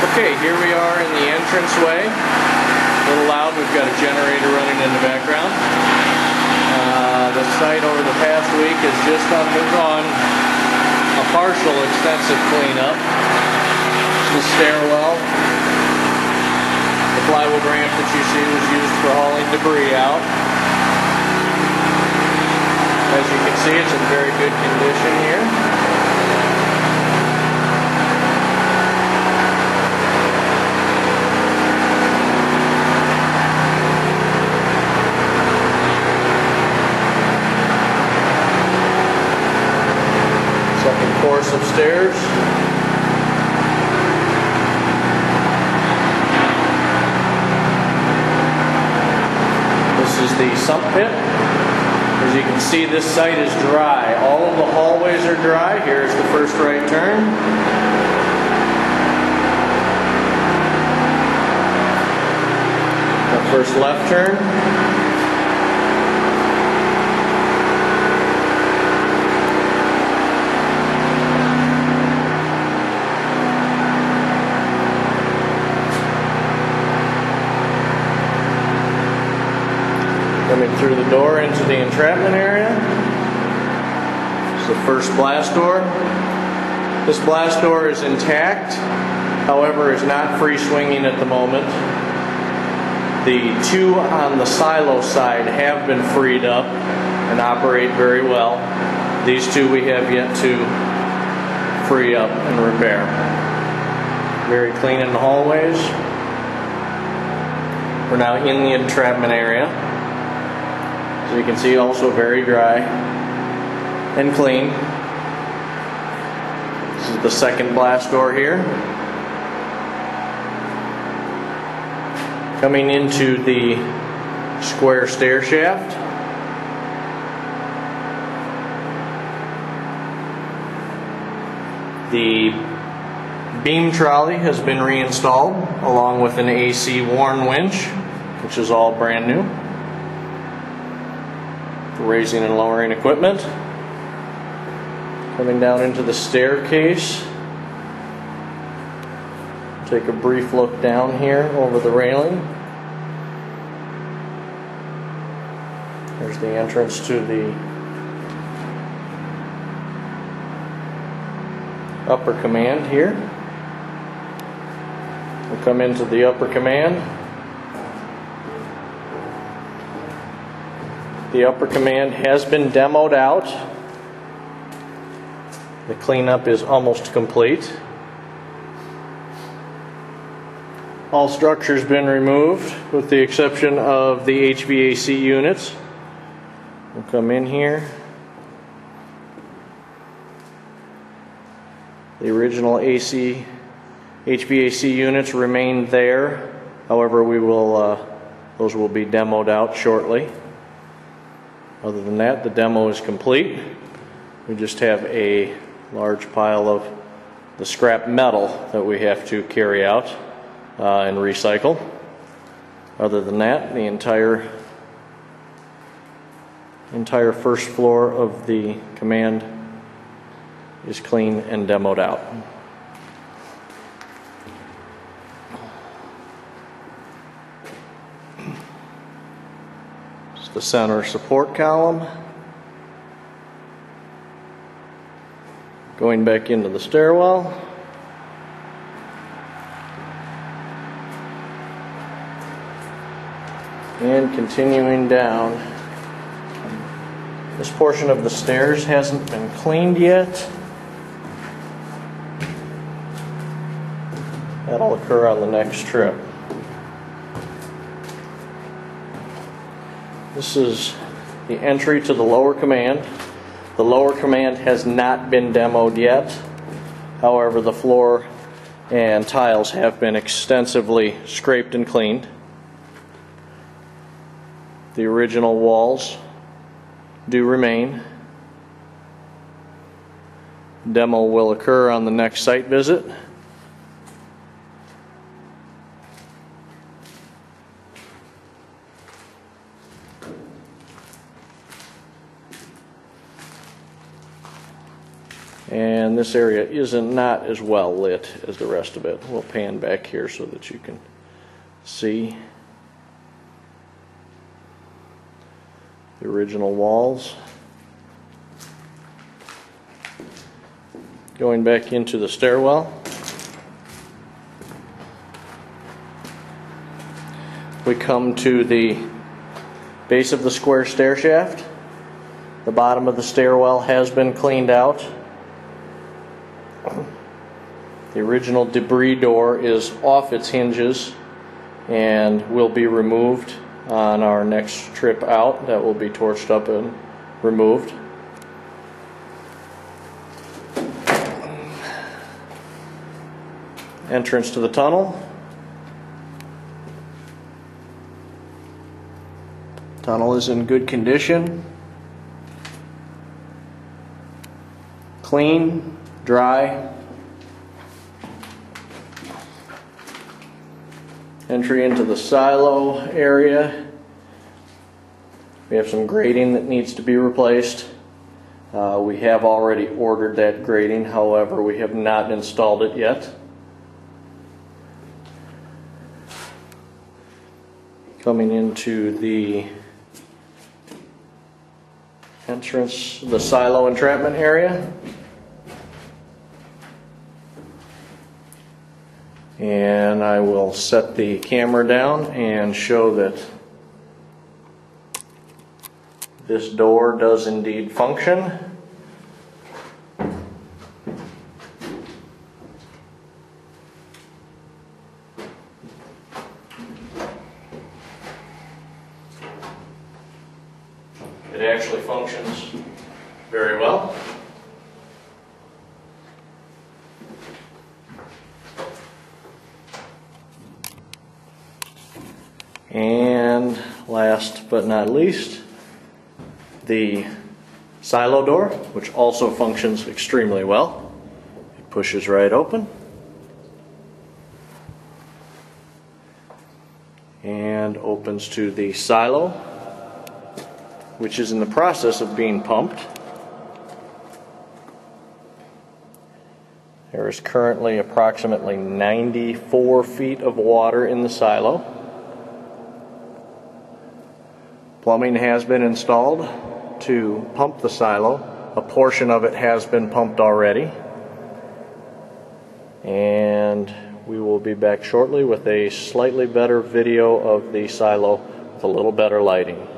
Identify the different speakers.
Speaker 1: Okay, here we are in the entranceway. A little loud, we've got a generator running in the background. Uh, the site over the past week has just undergone a partial extensive cleanup. The stairwell, the plywood ramp that you see was used for hauling debris out. As you can see, it's in very good condition here. Second course upstairs. This is the sump pit. As you can see, this site is dry. All of the hallways are dry. Here's the first right turn. The first left turn. Coming through the door into the entrapment area. It's the first blast door. This blast door is intact, however, is not free swinging at the moment. The two on the silo side have been freed up and operate very well. These two we have yet to free up and repair. Very clean in the hallways. We're now in the entrapment area. As you can see, also very dry and clean. This is the second blast door here. Coming into the square stair shaft. The beam trolley has been reinstalled along with an AC Warn winch, which is all brand new raising and lowering equipment. Coming down into the staircase. Take a brief look down here over the railing. There's the entrance to the upper command here. We'll come into the upper command. The upper command has been demoed out. The cleanup is almost complete. All structures been removed with the exception of the HVAC units. We'll come in here. The original AC HVAC units remain there. However, we will uh, those will be demoed out shortly. Other than that, the demo is complete. We just have a large pile of the scrap metal that we have to carry out uh, and recycle. Other than that, the entire entire first floor of the command is clean and demoed out. The center support column. Going back into the stairwell. And continuing down. This portion of the stairs hasn't been cleaned yet. That'll occur on the next trip. This is the entry to the lower command. The lower command has not been demoed yet. However, the floor and tiles have been extensively scraped and cleaned. The original walls do remain. Demo will occur on the next site visit. And this area isn't not as well lit as the rest of it. We'll pan back here so that you can see the original walls. Going back into the stairwell. We come to the base of the square stair shaft. The bottom of the stairwell has been cleaned out. The original debris door is off its hinges and will be removed on our next trip out. That will be torched up and removed. Entrance to the tunnel. Tunnel is in good condition. Clean, dry. Entry into the silo area. We have some grating that needs to be replaced. Uh, we have already ordered that grating, however, we have not installed it yet. Coming into the entrance, the silo entrapment area. And I will set the camera down and show that this door does indeed function. It actually functions very well. And last but not least, the silo door, which also functions extremely well. It pushes right open. And opens to the silo, which is in the process of being pumped. There is currently approximately 94 feet of water in the silo. Plumbing has been installed to pump the silo. A portion of it has been pumped already. And we will be back shortly with a slightly better video of the silo with a little better lighting.